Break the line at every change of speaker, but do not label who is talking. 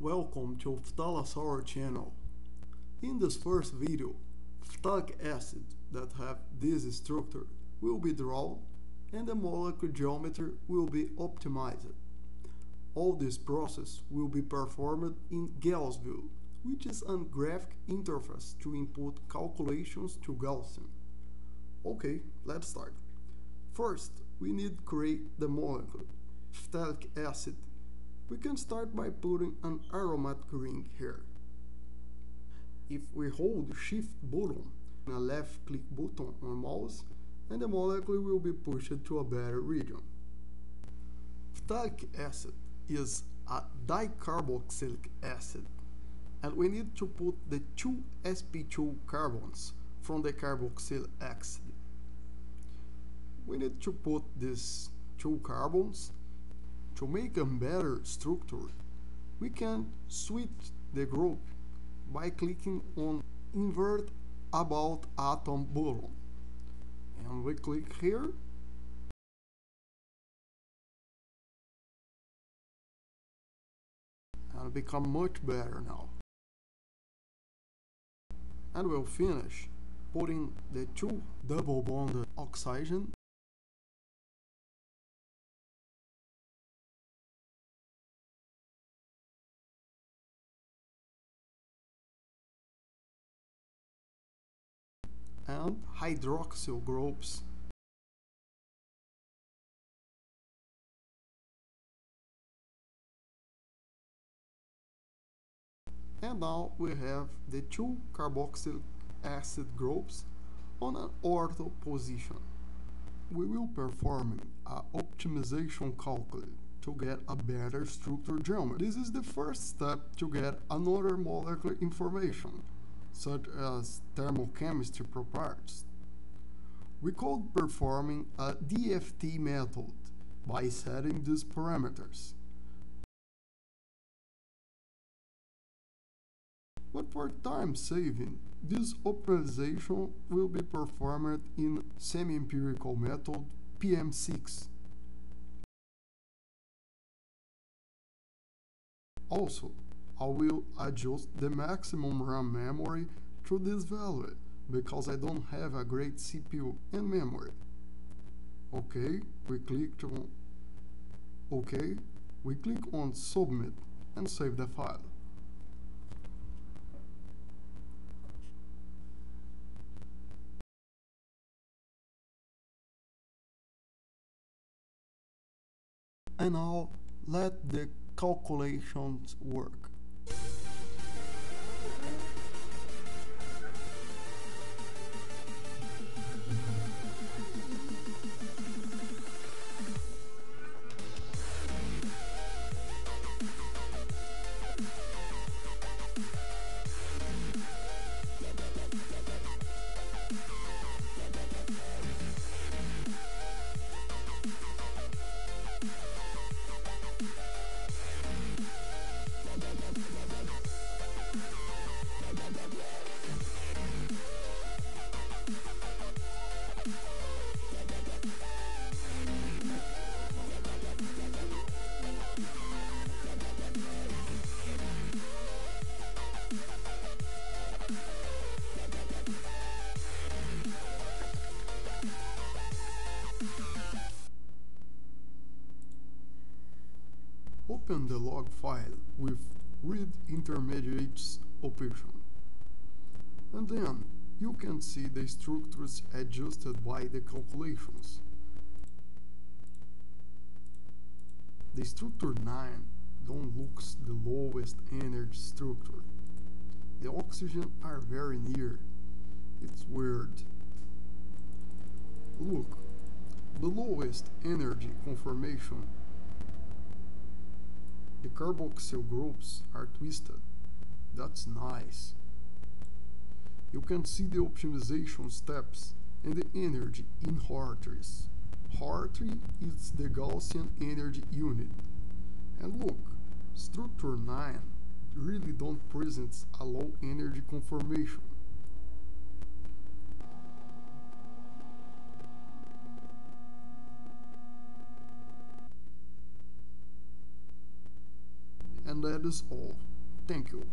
Welcome to Phthalasaur channel. In this first video, phthalic acid that have this structure will be drawn and the molecular geometry will be optimized. All this process will be performed in Gaussview, which is a graphic interface to input calculations to Gaussian. Okay, let's start. First, we need to create the molecule, phthalic acid. We can start by putting an aromatic ring here. If we hold shift button and a left click button on mouse, and the molecule will be pushed to a better region. Phthalic acid is a dicarboxylic acid and we need to put the two sp2 carbons from the carboxyl acid. We need to put these two carbons to make a better structure. We can switch the group by clicking on invert about atom button and we click here and become much better now and we'll finish putting the two double bonded oxygen and hydroxyl groups and now we have the two carboxylic acid groups on an ortho position. We will perform a optimization calculus to get a better structure geometry. This is the first step to get another molecular information, such as thermochemistry properties. We could performing a DFT method by setting these parameters. But for time saving, this optimization will be performed in semi-empirical method PM6. Also, I will adjust the maximum RAM memory to this value because I don't have a great CPU and memory. OK, we click on OK, we click on Submit and save the file. and now let the calculations work. Open the log file with read intermediates option. And then you can see the structures adjusted by the calculations. The structure 9 don't looks the lowest energy structure. The oxygen are very near. It's weird. Look, the lowest energy conformation the carboxyl groups are twisted. That's nice. You can see the optimization steps and the energy in Hartree. Hartree is the Gaussian energy unit. And look, structure 9 really don't present a low energy conformation. and that is all. Thank you.